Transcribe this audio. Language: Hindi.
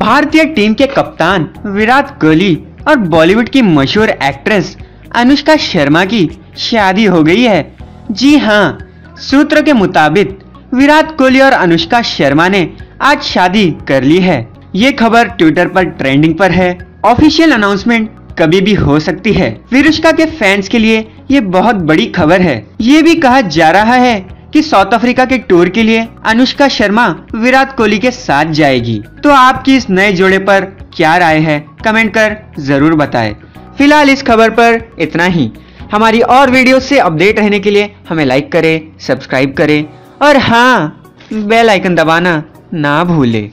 भारतीय टीम के कप्तान विराट कोहली और बॉलीवुड की मशहूर एक्ट्रेस अनुष्का शर्मा की शादी हो गई है। जी हाँ सूत्रों के मुताबिक विराट कोहली और अनुष्का शर्मा ने आज शादी कर ली है। ये खबर ट्विटर पर ट्रेंडिंग पर है। ऑफिशियल अनाउंसमेंट कभी भी हो सकती है। विरुष्का के फैंस के लिए ये बहुत बड़ी खबर है। ये भी कहा जा रहा है कि साउथ अफ्रीका के टूर के लिए अनुष्का शर्मा, विराट कोहली के साथ जाएगी। तो आपकी इस नए जोड़े पर क्या राय है? कमेंट कर ज़रूर बताएँ। फ़िलहाल इस खबर पर इतना ही। हमारी और वीडियो से अपडेट रहने के लिए हमें लाइक करें सब्सक्राइब करें और हाँ बेल आइकन दबाना ना भूले।